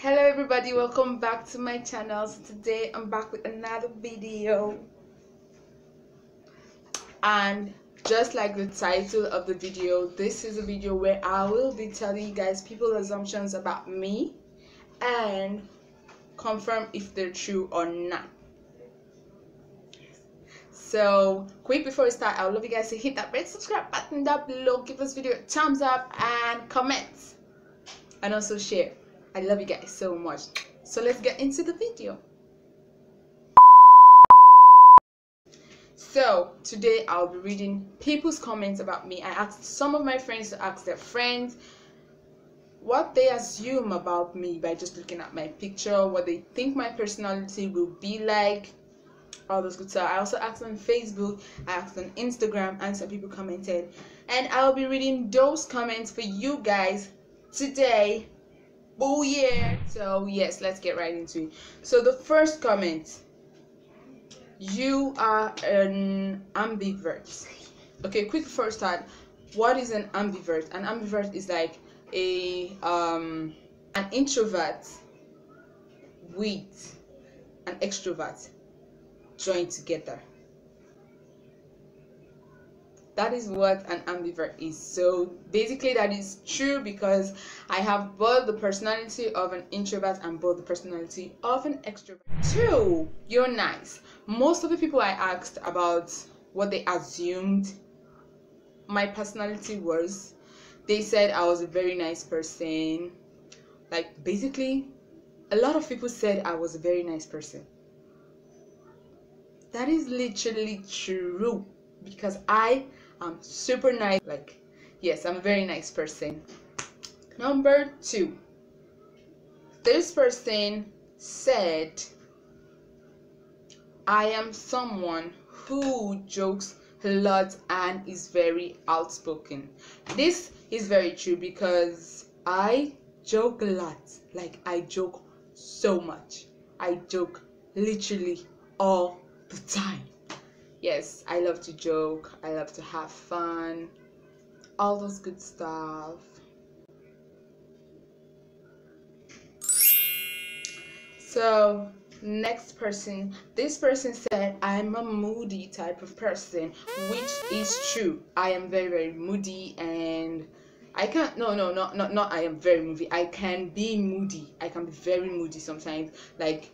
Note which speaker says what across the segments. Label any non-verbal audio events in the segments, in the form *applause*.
Speaker 1: hello everybody. Welcome back to my channel. So today i'm back with another video. And just like the title of the video this is a video where i will be telling you guys people's assumptions about me and confirm if they're true or not. So quick before we start i would love you guys to hit that red subscribe button down below. Give this video a thumbs up and comment. And also share i love you guys so much so let's get into the video so today i'll be reading people's comments about me i asked some of my friends to ask their friends what they assume about me by just looking at my picture what they think my personality will be like all those good stuff. I also asked on Facebook, I asked on Instagram, and some people commented. And I'll be reading those comments for you guys today. Oh yeah! So yes, let's get right into it. So the first comment, you are an ambivert. Okay, quick first start. What is an ambivert? An ambivert is like a um an introvert with an extrovert joined together. That is what an ambivert is. So basically, that is true because I have both the personality of an introvert and both the personality of an extrovert. Two, you're nice. Most of the people I asked about what they assumed my personality was, they said I was a very nice person. Like, basically, a lot of people said I was a very nice person that is literally true because I am super nice. Like, yes, I'm a very nice person. Number two, this person said, I am someone who jokes a lot and is very outspoken. This is very true because I joke a lot. Like, I joke so much. I joke literally all the time. Yes, I love to joke, I love to have fun, all those good stuff. So, next person, this person said, I'm a moody type of person, which is true. I am very, very moody and I can't no no not not not I am very moody. I can be moody. I can be very moody sometimes. Like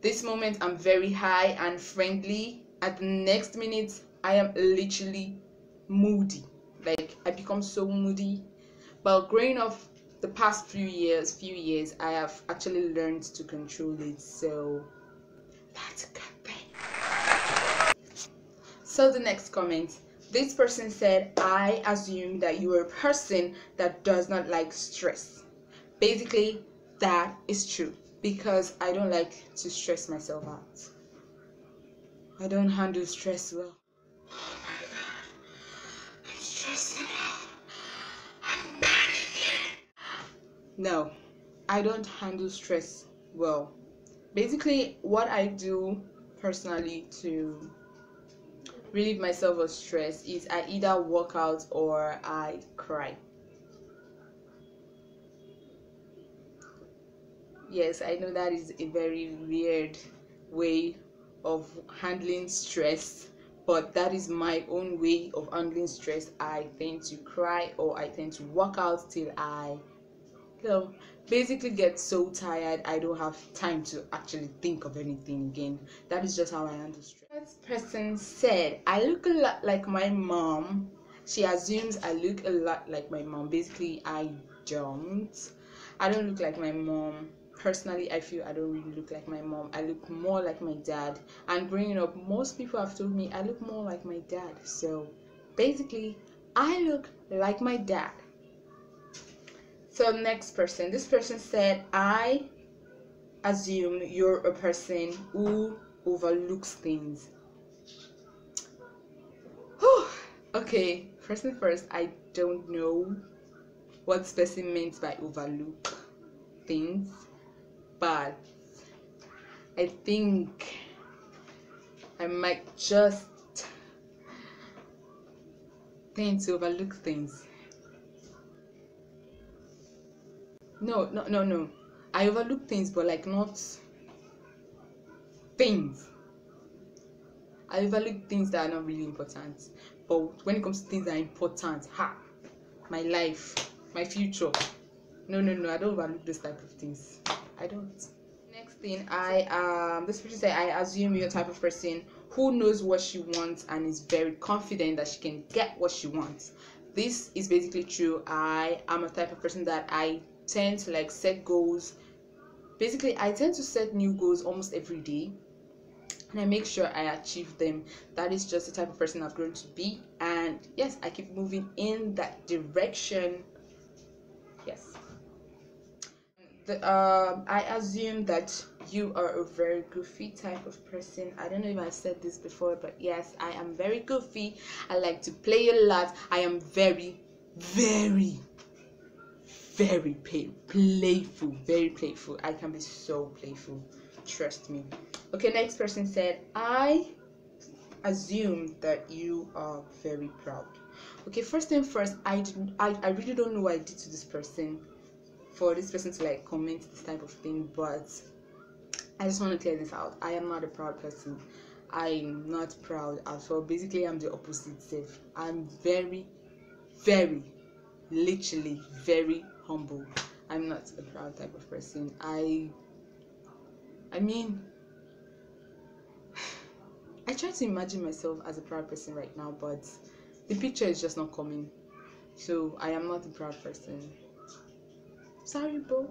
Speaker 1: this moment I'm very high and friendly. At the next minute, I am literally moody. Like I become so moody. But growing up the past few years, few years, I have actually learned to control it. So that's a good thing. So the next comment. This person said, I assume that you are a person that does not like stress. Basically, that is true because I don't like to stress myself out. I don't handle stress well. Oh my god. I'm stressing out. I'm panicking. No, I don't handle stress well. Basically, what I do personally to relieve myself of stress is I either work out or I cry. yes i know that is a very weird way of handling stress but that is my own way of handling stress. I tend to cry or i tend to walk out till i you know basically get so tired i don't have time to actually think of anything again. That is just how i handle stress. This person said i look a lot like my mom. She assumes i look a lot like my mom. Basically i don't. I don't look like my mom personally i feel i don't really look like my mom. I look more like my dad. And growing up most people have told me i look more like my dad. So basically i look like my dad. So next person. This person said i assume you're a person who overlooks things. Whew. okay first and first i don't know what this person means by overlook but I think I might just tend to overlook things. No, no, no, no. I overlook things, but like not things. I overlook things that are not really important. But when it comes to things that are important, ha, my life, my future. No, no, no, I don't overlook those type of things. I don't. Next thing, I um this person said I assume you're type of person who knows what she wants and is very confident that she can get what she wants. This is basically true. I am a type of person that I tend to like set goals. Basically, I tend to set new goals almost every day and I make sure I achieve them. That is just the type of person I've grown to be. And yes, I keep moving in that direction. Yes. The, um, I assume that you are a very goofy type of person. I don't know if I said this before, but yes, I am very goofy. I like to play a lot. I am very, very, very play- playful. Very playful. I can be so playful. Trust me. Okay, next person said, I assume that you are very proud. Okay, first thing first, I didn't I, I really don't know what I did to this person for this person to like comment this type of thing, but I just want to clear this out. I am not a proud person. I'm not proud at all. Basically, I'm the opposite self. I'm very, very, literally very humble. I'm not a proud type of person. I I mean *sighs* I try to imagine myself as a proud person right now, but the picture is just not coming. So I am not a proud person. Sorry, bro.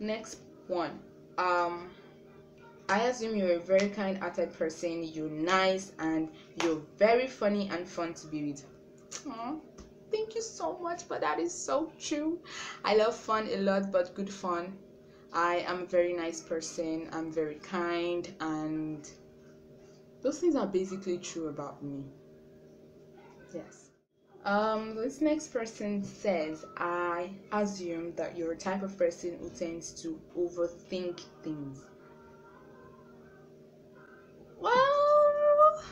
Speaker 1: Next one. Um, I assume you're a very kind-hearted person. You're nice and you're very funny and fun to be with. Aww, thank you so much, but that is so true. I love fun a lot, but good fun. I am a very nice person. I'm very kind and those things are basically true about me yes um this next person says i assume that you're a type of person who tends to overthink things well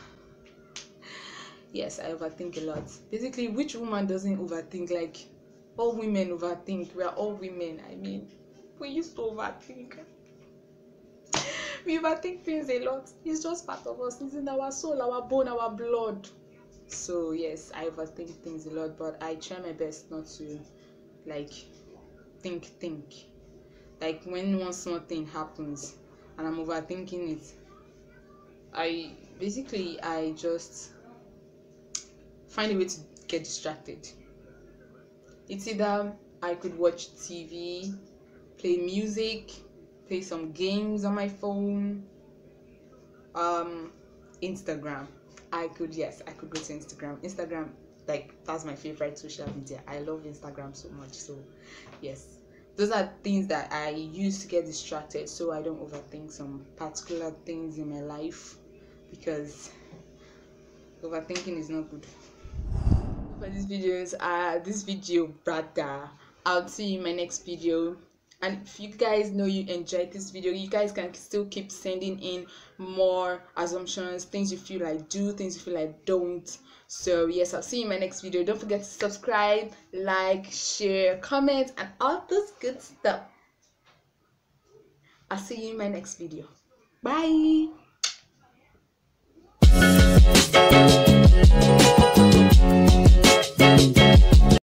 Speaker 1: yes i overthink a lot basically which woman doesn't overthink like all women overthink we are all women i mean we used to overthink we overthink things a lot. It's just part of us. It's in our soul, our bone, our blood. So yes, I overthink things a lot, but I try my best not to like think think. Like when one small thing happens and I'm overthinking it, I basically I just find a way to get distracted. It's either I could watch TV, play music, play some games on my phone um instagram i could yes i could go to instagram. Instagram like that's my favorite social media. I love instagram so much. So yes. Those are things that i use to get distracted so i don't overthink some particular things in my life because overthinking is not good. For these videos uh this video brother i'll see you in my next video and if you guys know you enjoyed this video you guys can still keep sending in more assumptions things you feel like do things you feel like don't. So yes i'll see you in my next video. Don't forget to subscribe like share comment and all those good stuff. I'll see you in my next video. Bye